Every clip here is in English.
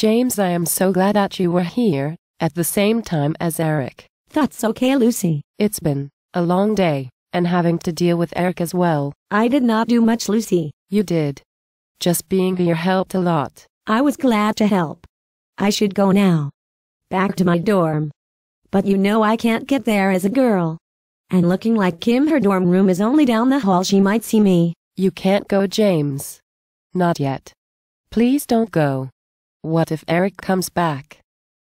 James, I am so glad that you were here at the same time as Eric. That's okay, Lucy. It's been a long day, and having to deal with Eric as well. I did not do much, Lucy. You did. Just being here helped a lot. I was glad to help. I should go now. Back to my dorm. But you know I can't get there as a girl. And looking like Kim, her dorm room is only down the hall. She might see me. You can't go, James. Not yet. Please don't go. What if Eric comes back?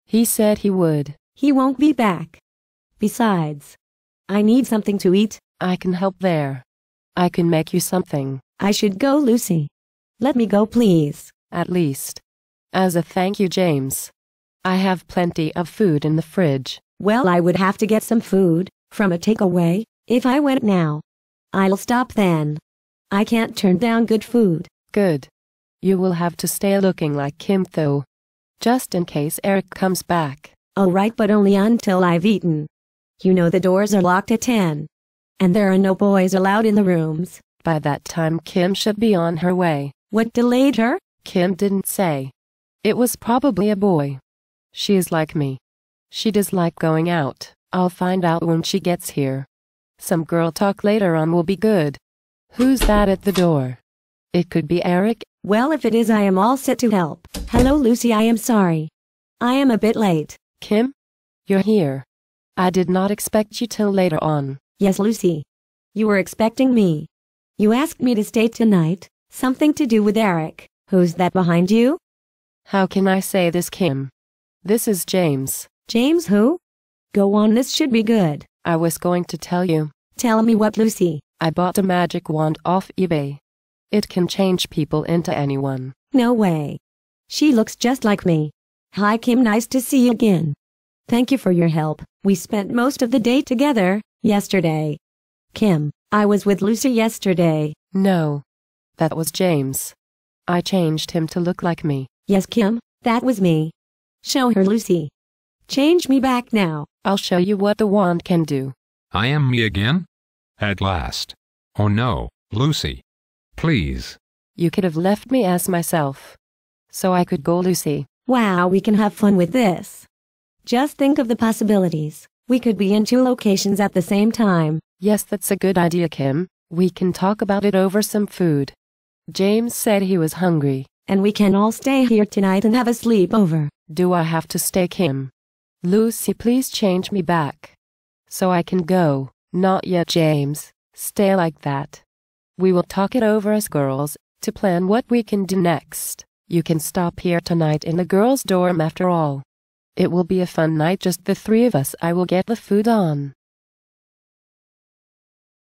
He said he would. He won't be back. Besides, I need something to eat. I can help there. I can make you something, I should go, Lucy. Let me go, please. at least. As a thank you, James. I have plenty of food in the fridge. Well, I would have to get some food from a takeaway if I went now. I'll stop then. I can't turn down good food. Good. You will have to stay looking like Kim though. Just in case Eric comes back. All right, but only until I've eaten. You know the doors are locked at 10. And there are no boys allowed in the rooms. By that time, Kim should be on her way. What delayed her? Kim didn't say. It was probably a boy. She is like me. She does like going out. I'll find out when she gets here. Some girl talk later on will be good. Who's that at the door? It could be Eric. Well, if it is, I am all set to help. Hello, Lucy, I am sorry. I am a bit late. Kim? You're here. I did not expect you till later on. Yes, Lucy. You were expecting me. You asked me to stay tonight. Something to do with Eric. Who's that behind you? How can I say this, Kim? This is James. James who? Go on, this should be good. I was going to tell you. Tell me what, Lucy. I bought a magic wand off eBay. It can change people into anyone. No way. She looks just like me. Hi, Kim, nice to see you again. Thank you for your help. We spent most of the day together yesterday. Kim, I was with Lucy yesterday. No. That was James. I changed him to look like me. Yes, Kim, that was me. Show her, Lucy. Change me back now. I'll show you what the wand can do. I am me again? At last. Oh no, Lucy. Please. You could have left me as myself. So I could go, Lucy. Wow, we can have fun with this. Just think of the possibilities. We could be in two locations at the same time. Yes, that's a good idea, Kim. We can talk about it over some food. James said he was hungry. And we can all stay here tonight and have a sleepover. Do I have to stay, Kim? Lucy, please change me back. So I can go. Not yet, James. Stay like that. We will talk it over as girls to plan what we can do next. You can stop here tonight in the girls' dorm after all. It will be a fun night, just the three of us. I will get the food on.